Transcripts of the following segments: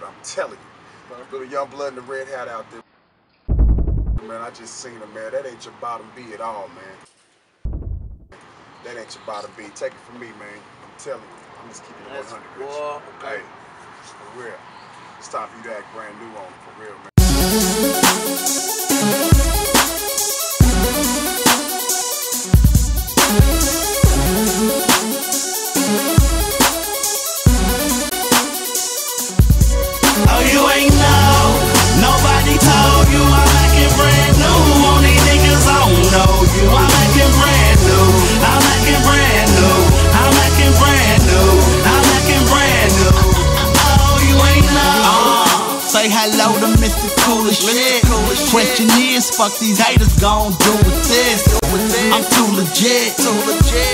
Dude, I'm telling you. Little young blood and the red hat out there. Man, I just seen him, man. That ain't your bottom B at all, man. That ain't your bottom B. Take it from me, man. I'm telling you. I'm just keeping it 100 with you. okay. Hey, for real. It's time for you to act brand new on for real, man. Say hello to Mr. Cool as shit. Question is, fuck these haters gon' do with this. I'm too legit.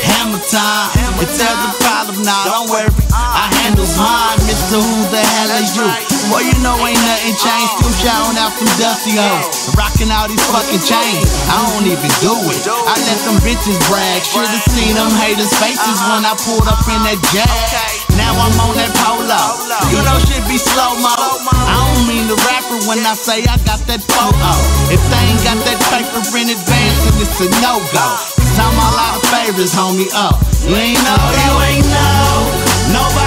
Hammer time. If there's a problem, nah, don't worry. I handles mine, Mr. Who the hell are you? Well, you know ain't nothing changed. Still shouting out some dusty hoes. Rocking all these fucking chains. I don't even do it. I let them bitches brag. Should've seen them haters' faces when I pulled up in that jag. Now I'm on that polo. You know shit be slow mo. When I say I got that photo. If they ain't got that paper in advance, then it's a no go. I'm all of favors, homie. Oh, you ain't know, you ain't know. Nobody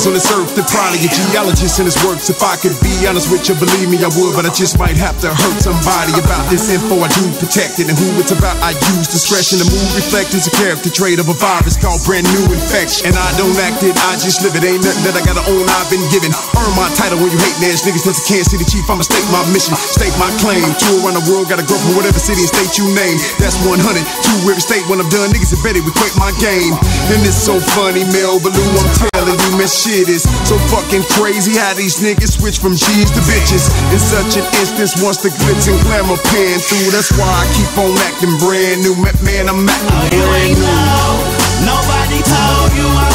things on this earth than probably a geologist in his works. If I could be honest with you, believe me, I would, but I just might have to hurt somebody about this info. I do protect it, and who it's about, I use discretion. The move reflect is a character trait of a virus called brand new infection. And I don't act it, I just live it. Ain't nothing that I gotta own, I've been given. Earn my title when you hate ass niggas, since I can't see the chief, I'ma state my mission, state my claim. Tour around the world, gotta go from whatever city and state you name. That's 100, two every state when I'm done. Niggas are ready, we quit my game. And it's so funny, Mel Balu, I'm man, shit is so fucking crazy how these niggas switch from G's to bitches. In such an instance, once the glitz and glamour pan through, that's why I keep on acting brand new. Man, I'm acting brand ain't new. know. Nobody told you I'm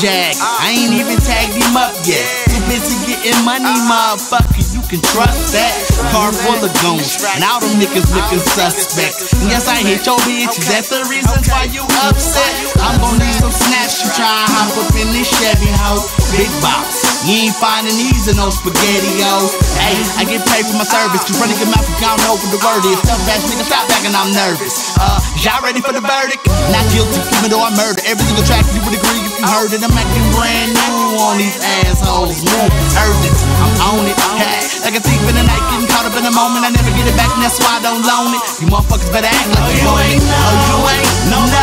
jack. I ain't even tagged him up yet. Too busy getting money, uh-huh. motherfucker. You can trust that. Car full of goons. And all them niggas looking suspect. And yes, I hit your bitch. Is that the reason why you upset? I'm gonna need some snaps to try and hop up in this Chevy house. Big box. You ain't finding these in no spaghettios. Hey, I get paid for my service. Cause running your mouth, you don't know what the word is. Tough ass nigga, stop back and I'm nervous. Uh, y'all ready for the verdict? Not guilty, even though I murdered. Every single track you would agree if you heard it. I'm acting brand new on these assholes. New, urgent, I'm on it. Hey, like a thief in the night, getting caught up in the moment. I never get it back, and that's why I don't loan it. You motherfuckers better act like you, you ain't know. Oh, you ain't. Told you